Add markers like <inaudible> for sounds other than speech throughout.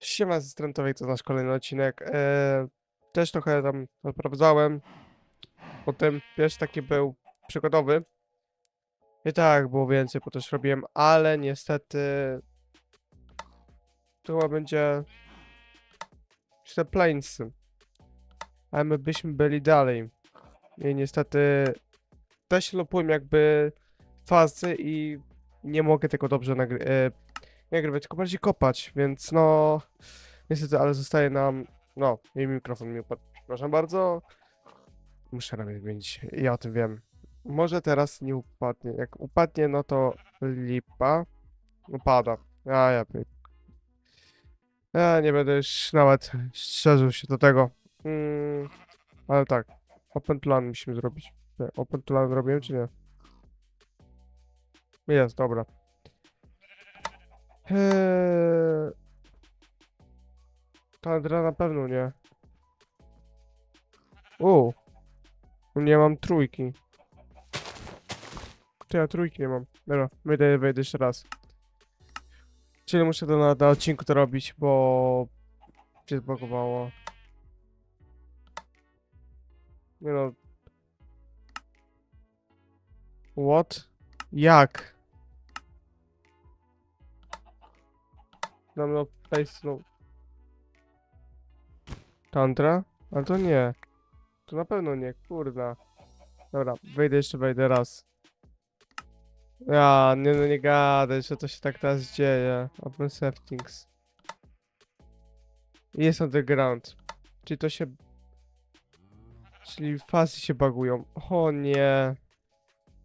Siema ze Strentowej, to nasz kolejny odcinek. Eee, też trochę tam sprawdzałem. Potem pierwszy taki był przygodowy. I tak, było więcej, bo też robiłem, ale niestety to chyba będzie te Plainsy. Ale my byśmy byli dalej. I niestety też lopułem jakby fazy i nie mogę tego dobrze nagry e, nie nagrywać, tylko bardziej kopać, więc no niestety, ale zostaje nam, no, jej mikrofon mi upadł, przepraszam bardzo. Muszę ramię zmienić, ja o tym wiem. Może teraz nie upadnie, jak upadnie, no to lipa. Upada, a ja ja nie będę już nawet szerzył się do tego. Mm, ale tak, open plan musimy zrobić. Open plan robiłem, czy nie? Jest, dobra. Eee... Tandra na pewno nie. U. Nie mam trójki. To ja trójki nie mam. Dobra, wejdę, wejdę jeszcze raz. Czyli muszę to na, na odcinku to robić, bo się zbagowało. Nie no. What? Jak? No face. Tantra? Ale to nie. To na pewno nie, kurna. Dobra, wejdę jeszcze, wejdę raz. Ja, nie no nie gadaj, że to się tak teraz dzieje. Open settings. Jest on the ground. Czyli to się... Czyli fazy się bagują. O nie.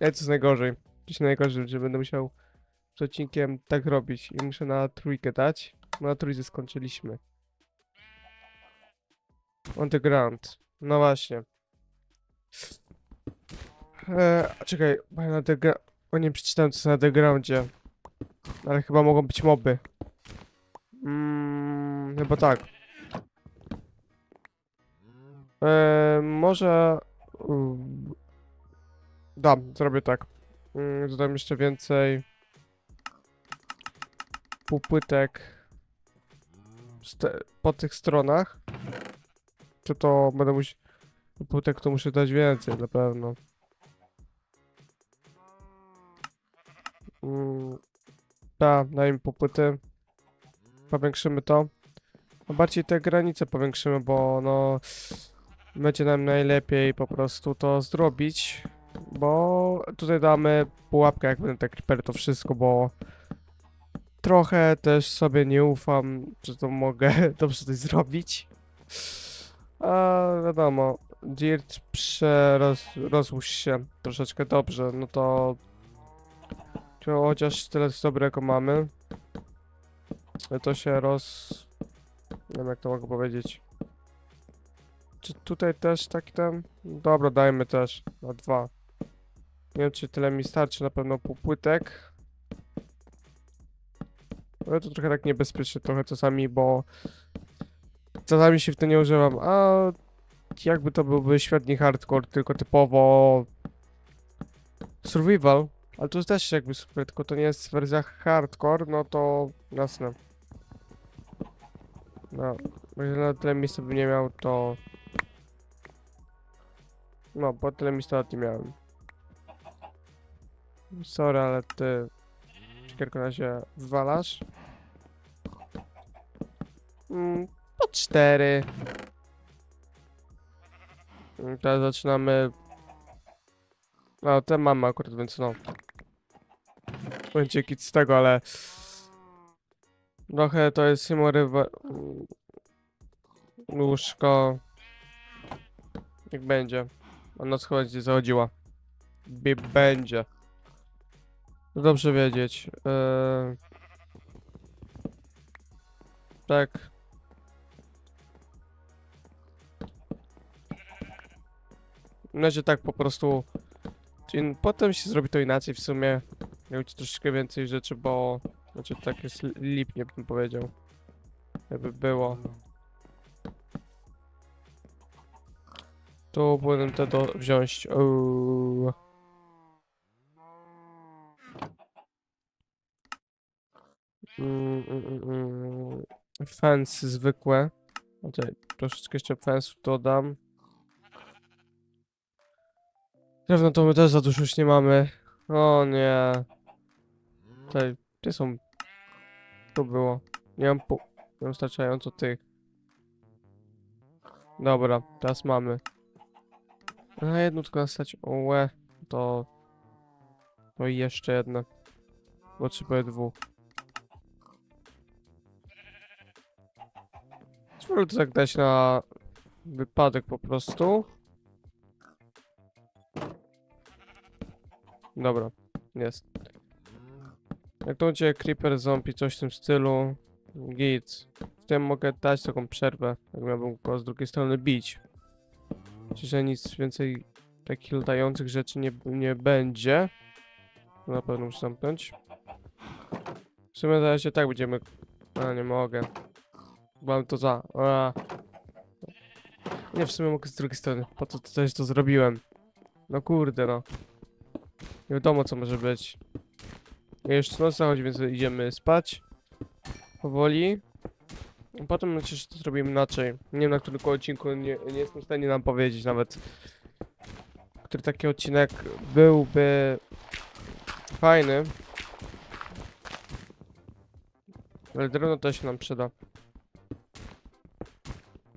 Ja to jest najgorzej. Jest najgorzej, że będę musiał z odcinkiem tak robić i muszę na trójkę dać. No na trójce skończyliśmy. On the ground. No właśnie. Eee, czekaj, na the gra... O nie przeczytałem co jest na the groundzie. Ale chyba mogą być moby. Mm, chyba tak. Eee, może... mm, Dam, zrobię tak. Mm, dodam jeszcze więcej półpłytek te, po tych stronach, to to będę musiał półpłytek to muszę dać więcej na pewno. Mm, da, dajmy półpłyty. Powiększymy to. No bardziej te granice powiększymy, bo no będzie nam najlepiej po prostu to zrobić. Bo tutaj damy pułapkę, jak będę tak creeper to wszystko, bo trochę też sobie nie ufam, że to mogę <laughs> dobrze coś zrobić. A wiadomo, Dirt przerosł się troszeczkę dobrze, no to to chociaż tyle dobrego mamy. To się roz... Nie wiem jak to mogę powiedzieć. Czy tutaj też taki tam? Dobra, dajmy też na dwa. Nie wiem czy tyle mi starczy, na pewno półpłytek. Ale to trochę tak niebezpiecznie trochę czasami, bo czasami się w to nie używam, a jakby to byłby świetny hardcore, tylko typowo survival, ale to też jakby survival, tylko to nie jest wersja hardcore, no to jasne. No, jeżeli na tyle miejsca bym nie miał, to... No, bo tyle miejsca nawet nie miałem. Sorry, ale ty Siekierko na razie wywalasz. Mm, po cztery. Mm, Teraz zaczynamy. No, ten mamy akurat, więc no. Będzie kit z tego, ale. Trochę to jest morywa. Łóżko. Jak będzie. A noc chyba gdzie zachodziła. Bi- Będzie. Dobrze wiedzieć. Eee... Tak. Na razie tak po prostu. Potem się zrobi to inaczej w sumie. Ci troszeczkę więcej rzeczy, bo. Znaczy tak jest li- lipnie bym powiedział. Jakby było. Tu powinienem to do wziąć. Uuu. Mm, mm, mm, mm. Fence zwykłe. Znaczy, troszeczkę jeszcze fence dodam. Drewno to my też za dużo już nie mamy. O nie. Tutaj, gdzie są? Tu było. Nie mam po... Nie mam wystarczająco tych. Dobra, teraz mamy. Na jedną tylko nastać. Łe, to... To i jeszcze jedno. Potrzebuję dwóch. Spróbuję to tak dać na wypadek po prostu. Dobra, jest. Jak to będzie Creeper Zombie, coś w tym stylu, git. W tym mogę dać taką przerwę, jak miałbym go z drugiej strony bić. Myślę, że nic więcej takich latających rzeczy nie, nie będzie. To na pewno muszę zamknąć. W sumie na razie tak będziemy... A, nie mogę. Mam to za... A. Nie, w sumie mogę z drugiej strony. Po co to też to zrobiłem? No kurde, no. Nie wiadomo, co może być. Już noc zachodzi, więc idziemy spać. Powoli. A Potem myślę, że to zrobimy inaczej. Nie wiem, na którym odcinku nie, nie jestem w stanie nam powiedzieć nawet. Który taki odcinek byłby fajny. Ale drewno też się nam przyda.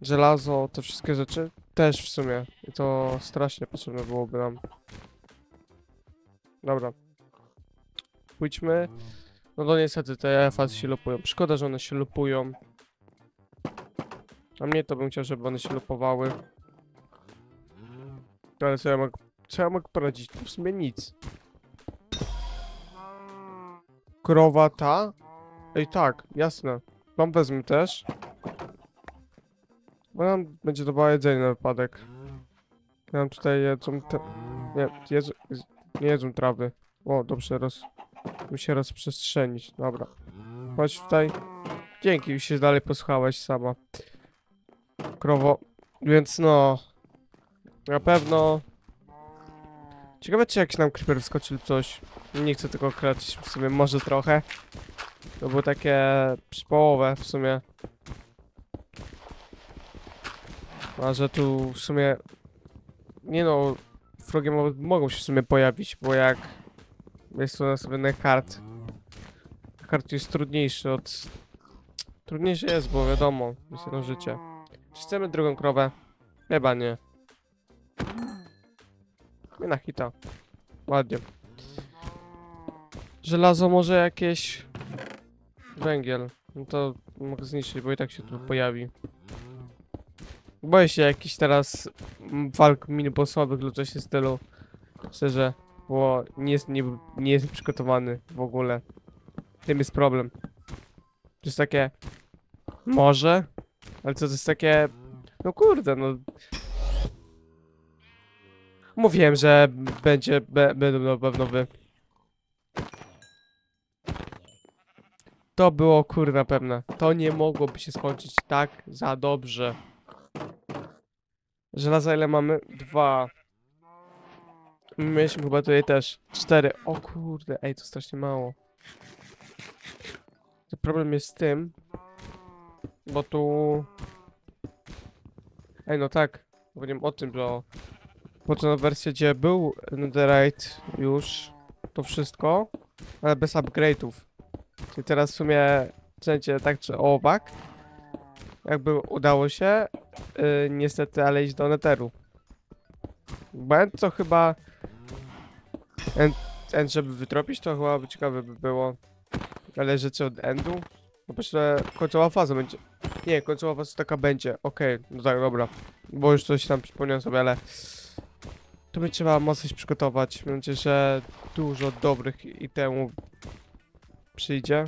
Żelazo, te wszystkie rzeczy też w sumie. I to strasznie potrzebne byłoby nam. Dobra. Pójdźmy. No to niestety te EFA się lupują. Szkoda, że one się lupują. A mnie to bym chciał, żeby one się lupowały. Ale co ja mogę, co ja mogę poradzić? To w sumie nic. Krowa ta? Ej tak, jasne. Wam wezmę też. Bo nam będzie dawała jedzenie na wypadek. Ja mam tutaj jedzą te... Nie, jedzą, nie jedzą trawy. O, dobrze, roz... Musi się rozprzestrzenić. Dobra. Chodź tutaj. Dzięki, już się dalej posłuchałeś sama. Krowo. Więc no... Na pewno... Ciekawe, czy jakiś nam creeper wskoczył coś. Nie chcę tego kracić w sumie, może trochę. To było takie przypołowe w sumie. A że tu w sumie... Nie no, wrogie mo mogą się w sumie pojawić, bo jak jest tu nastawiony kart. Kart jest trudniejszy od... Trudniejszy jest, bo wiadomo, jest jedno życie. Czy chcemy drugą krowę? Chyba nie. Nie na hita. Ładnie. Żelazo może jakieś... Węgiel. No to mogę zniszczyć, bo i tak się tu pojawi. Boję się jakiś teraz mm, walk mini-bossowych lub coś w stylu. Szczerze, bo nie jest, nie, nie jest przygotowany w ogóle. Tym jest problem. To jest takie... Może? Ale co to jest takie... No kurde, no... Mówiłem, że będzie, będą na pewno wy. To było kurna pewne. To nie mogłoby się skończyć tak za dobrze. Żelaza ile mamy? Dwa. Mieliśmy chyba tutaj też cztery. O kurde, ej, to strasznie mało. Problem jest z tym, bo tu... Ej, no tak, powiem o tym, że po to na wersję, gdzie był Netherite już, to wszystko, ale bez upgrade'ów. Czyli teraz w sumie wszędzie tak czy owak, jakby udało się, yy, niestety, ale iść do Netheru. Bo End to chyba... End, end, żeby wytropić, to chyba by ciekawe by było. Ale rzeczy od Endu? No myślę, końcowa faza będzie. Nie, końcowa faza taka będzie. Okej, no tak, dobra. Bo już coś tam przypomniałem sobie, ale... To by trzeba mocno się przygotować. Mam nadzieję, że dużo dobrych itemów przyjdzie.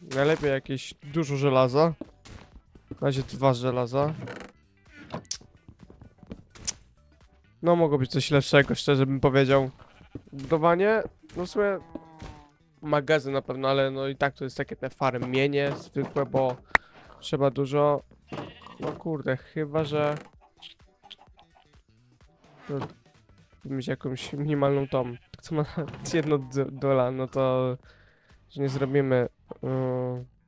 Najlepiej jakieś dużo żelaza. Na razie dwa żelaza. No mogło być coś lepszego, szczerze bym powiedział. Budowanie, no w sumie magazyn na pewno, ale no i tak to jest takie te farmienie zwykłe, bo trzeba dużo. No kurde, chyba że to mieć jakąś minimalną tom. Co ma <laughs> jedno dola, no to że nie zrobimy. Yy...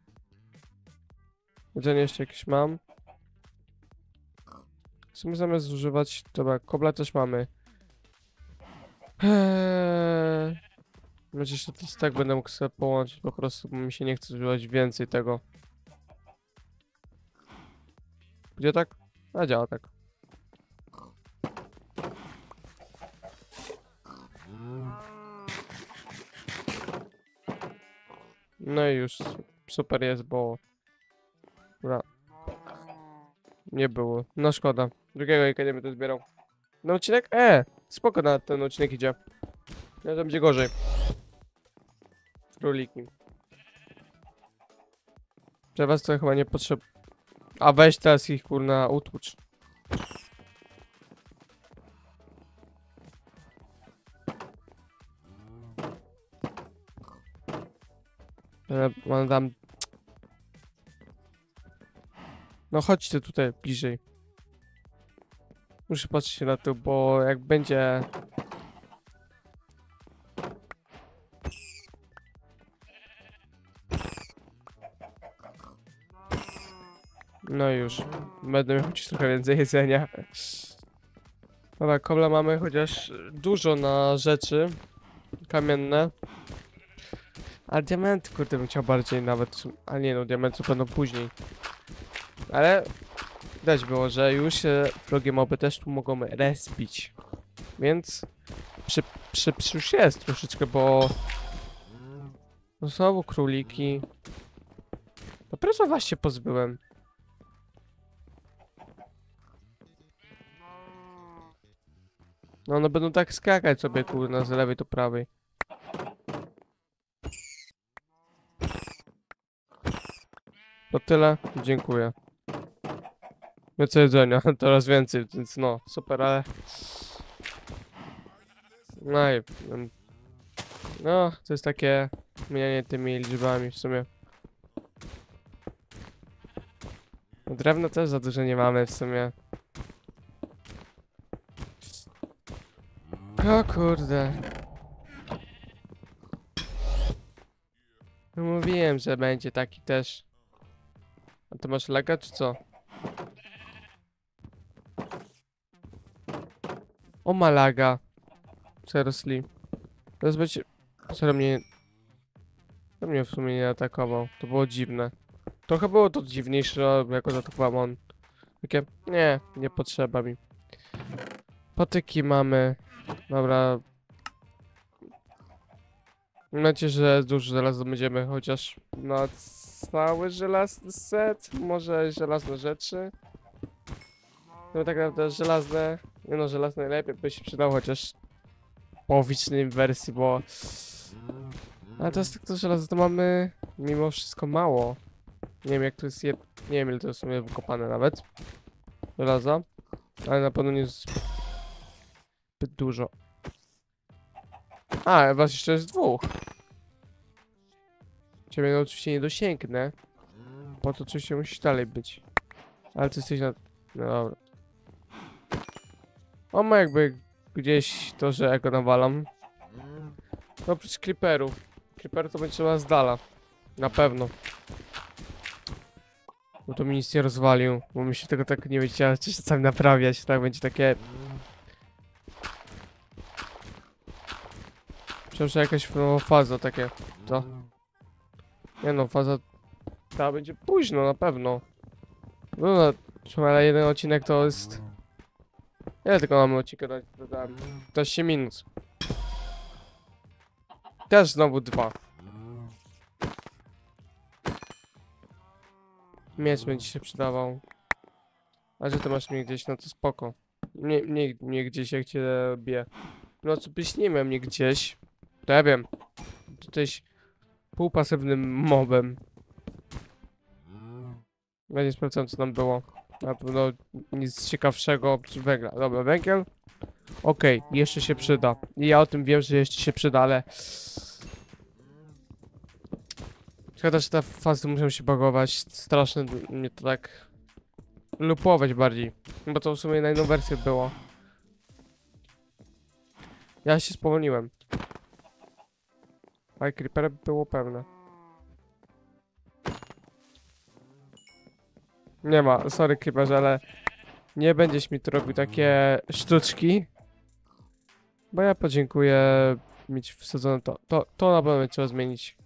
Jedzenie jeszcze jakieś mam. W sumie zamiast zużywać... Dobra, kobla też mamy. Eee... Myślę, że to tak będę mógł sobie połączyć po prostu, bo mi się nie chce zużywać więcej tego. Gdzie tak? A działa tak. No i już super jest, bo... Nie było. No szkoda. Drugiego jajka nie będę zbierał. No odcinek? E! Spoko na ten odcinek idzie. No to będzie gorzej. Króliki. Że was to chyba nie potrzeb... A weź teraz ich kurna utłucz. Mam tam... No chodźcie tutaj bliżej. Muszę patrzeć na to, bo jak będzie... No już. Będę miał chociaż trochę więcej jedzenia. Dobra, kobla mamy chociaż dużo na rzeczy kamienne. A diamenty, kurde, bym chciał bardziej nawet. A nie no, diamenty będą później. Ale widać było, że już się wrogie moby też tu mogą respić. Więc przy, przy, przy już jest troszeczkę, bo no znowu króliki. Dopiero was się pozbyłem. No one będą tak skakać sobie kurna z lewej do prawej. To tyle, dziękuję. Więcej jedzenia, <laughs> coraz więcej, więc no, super, ale... No i... No, to jest takie... Zmienianie tymi liczbami w sumie. Drewno też za dużo nie mamy w sumie. O kurde. No Mówiłem, że będzie taki też. A ty masz lega, czy co? O ma laga. Seriously. Teraz będzie... Serio mnie... To mnie w sumie nie atakował. To było dziwne. Trochę było to dziwniejsze, jako zaatakował on. Takie... Nie, nie potrzeba mi. Patyki mamy. Dobra. Mam nadzieję, że dużo żelaza będziemy chociaż na cały żelazny set. Może żelazne rzeczy. No tak naprawdę żelazne. Nie no, żelazne najlepiej by się przydał chociaż połowicznej wersji, bo... Ale jest tak to żelazo, to mamy mimo wszystko mało. Nie wiem jak to jest. Nie wiem ile to jest sumie wykopane nawet. Żelaza. Ale na pewno nie jest zbyt dużo. A, was jeszcze jest dwóch. Ciebie no oczywiście nie dosięgnę. Po to oczywiście musi dalej być. Ale ty jesteś na... No dobra. On ma jakby gdzieś to, że ja go nawalam. No oprócz creeperów. Creeper to będzie trzeba z dala. Na pewno. No to mi nic nie rozwalił, bo mi się tego tak nie będzie chciała czasami naprawiać, tak będzie takie... Myślałem, jakaś no, faza takie, co? Nie no, faza... Ta będzie późno, na pewno. No, no, jeden odcinek to jest... Ile tylko mamy odcinka dać? dodałem? 15 minut. Też znowu dwa. Miecz będzie się przydawał. A że ty masz mnie gdzieś, no to spoko. Nie, nie, nie gdzieś jak cię bije. No co byś nie miał mnie gdzieś. To ja wiem. Jesteś półpasywnym mobem. Ja nie sprawdzam co tam było. Na pewno nic ciekawszego oprócz węgla. Dobra, węgiel. Okej, jeszcze się przyda. I ja o tym wiem, że jeszcze się przyda, ale... Szkoda, że te fazy muszą się bagować. Strasznie mnie to tak... Lupować bardziej. Bo to w sumie na inną wersję było. Ja się spowolniłem. A creeper było pewne. Nie ma, sorry Creeperze, ale nie będziesz mi tu robił takie sztuczki. Bo ja podziękuję mieć wsadzone to. To, to na pewno trzeba zmienić.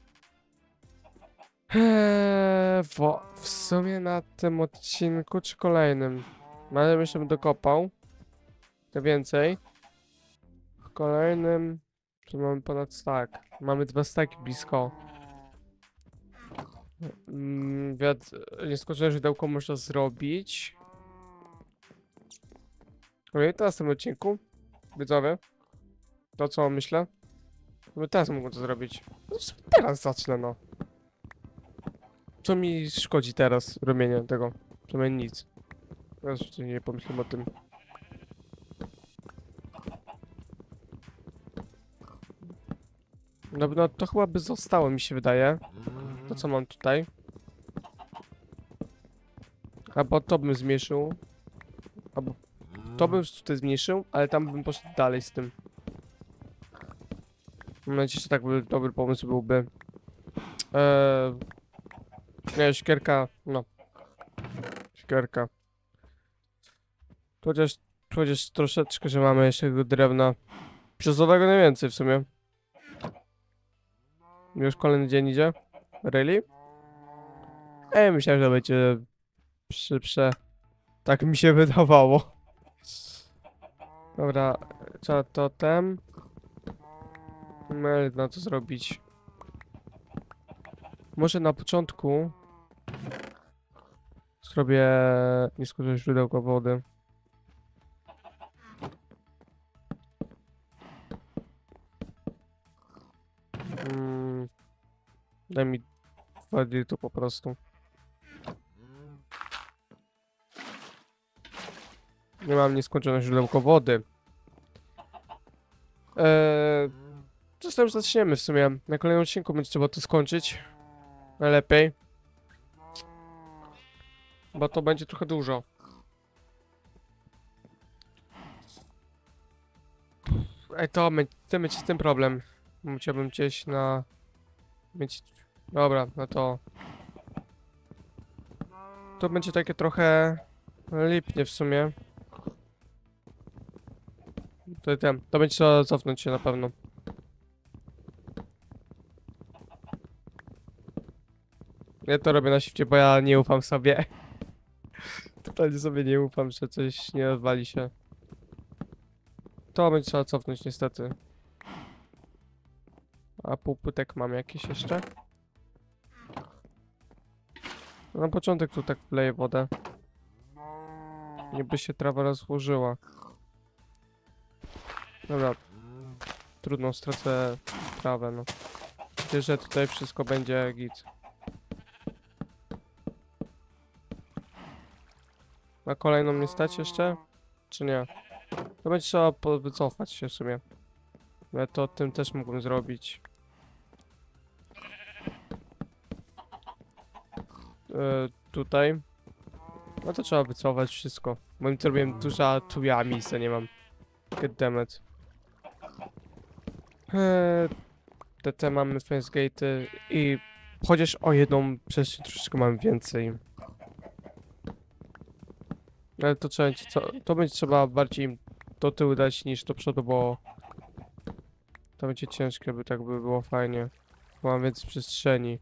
Eee, wo, w sumie na tym odcinku czy kolejnym? No, Ale myślę, bym dokopał. To więcej. W kolejnym tu mamy ponad stack. Mamy dwa staki blisko. Mm, wiad... Nieskończone źródełko można zrobić. Okej, teraz w tym odcinku. Widzowie. To co myślę? My teraz mogę to zrobić. No, teraz zacznę, no. Co mi szkodzi teraz robienie tego? Przynajmniej nic. Teraz jeszcze nie pomyślałem o tym. No, no to chyba by zostało mi się wydaje. To co mam tutaj? Albo to bym zmniejszył. Albo to bym tutaj zmniejszył, ale tam bym poszedł dalej z tym. Mam nadzieję, że tak by dobry pomysł byłby. Eee, nie, siekierka, no. Siekierka. Chociaż, chociaż troszeczkę, że mamy jeszcze tego drewna. Przezowego najwięcej w sumie. Już kolejny dzień idzie. Really? Ej, myślałem, że będzie szybsze. Tak mi się <laughs> wydawało. Dobra, trzeba totem. Mel na to zrobić. Może na początku zrobię nieskończone źródełko wody. Mm, daj mi dwa tu po prostu. Nie mam nieskończone źródełko wody. Eee, zresztą już zaczniemy w sumie. Na kolejnym odcinku będzie trzeba to skończyć. Najlepiej. Bo to będzie trochę dużo. Ej, to my, ty mieć z tym problem. Musiałbym gdzieś na... Mieć... Dobra, no to... To będzie takie trochę... Lipnie w sumie. To, ten, to będzie trzeba cofnąć się na pewno. Ja to robię na shifcie, bo ja nie ufam sobie. <laughs> Totalnie sobie nie ufam, że coś nie odwali się. To będzie trzeba cofnąć niestety. A półpytek mam jakieś jeszcze? Na początek tu tak wleję wodę. Niby się trawa rozłożyła. Dobra. Trudno, stracę trawę, no. Myślę, że tutaj wszystko będzie git. Na kolejną nie stać jeszcze? Czy nie? To będzie trzeba wycofać się w sumie. Ale to tym też mógłbym zrobić. Tutaj. No to trzeba wycofać wszystko. Bo mi to robiłem dużo, a tu ja miejsca nie mam. Goddammit. Eee, te, te mamy fence gate'y i chociaż o jedną przestrzeń troszeczkę mam więcej. Ale to trzeba, co, to będzie trzeba bardziej do tyłu dać niż do przodu, bo to będzie ciężkie, by tak by było fajnie. Bo mam więcej przestrzeni.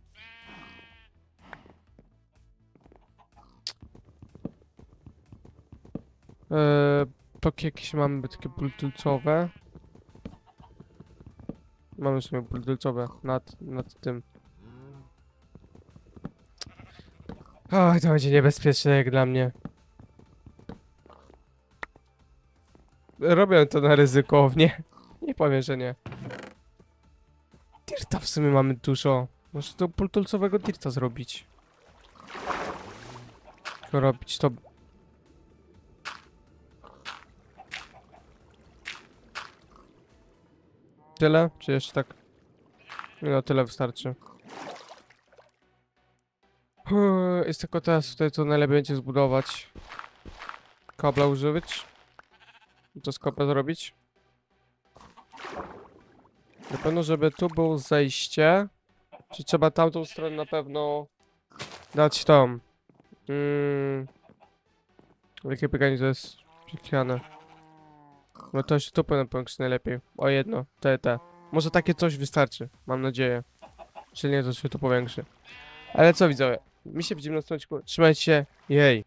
Eee, bloki jakieś mamy takie bultulcowe. Mamy sobie bultulcowe nad, nad tym. Oj, to będzie niebezpieczne jak dla mnie. Robię to na ryzykownie. <laughs> Nie powiem, że nie. Dirta w sumie mamy dużo. Może to bultulcowego dirta zrobić. Robić to... Tyle? Czy jeszcze tak? No, tyle wystarczy. Jest tylko teraz tutaj co najlepiej będzie zbudować. Kabla używać. To skopę zrobić. Na pewno, żeby tu było zejście. Czy trzeba tamtą stronę na pewno dać tą. Mm. Wielkie bieganie to jest przykiane. No to się to powinno powiększyć najlepiej. O jedno, te, te. Może takie coś wystarczy, mam nadzieję. Jeśli nie, to się to powiększy. Ale co widzowie, mi się widzimy na odcinku. Trzymajcie się, jej.